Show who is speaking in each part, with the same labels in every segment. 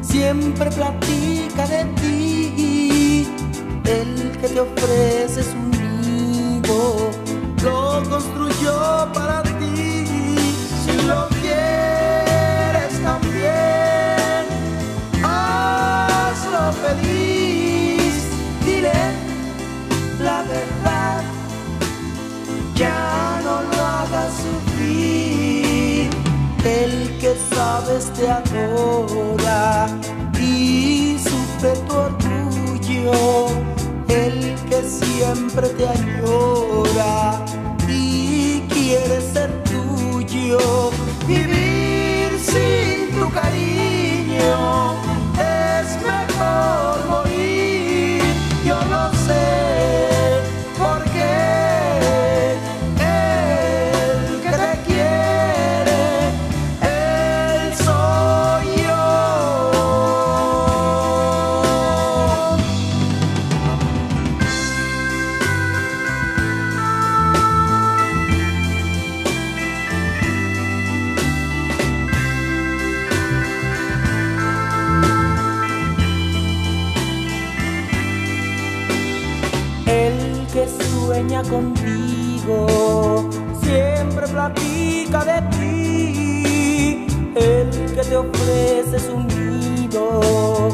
Speaker 1: siempre platica de ti, el que te ofrece su sabes te adora y sufre tu orgullo. El que siempre te añora y quiere ser tuyo. Sueña contigo siempre platica de ti. El que te ofrece su nido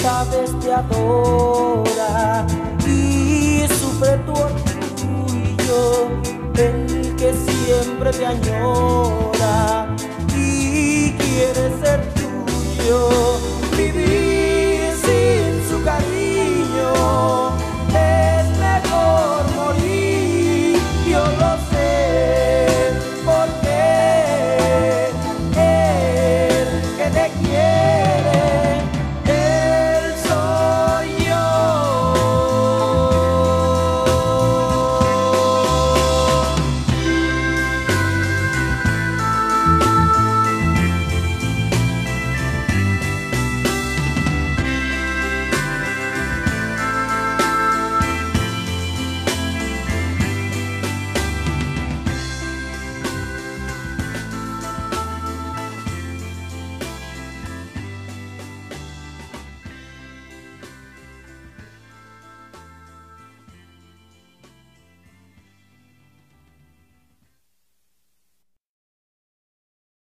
Speaker 1: esta vez te adora y sufre tu orgullo. El que siempre te añora y quiere ser tuyo.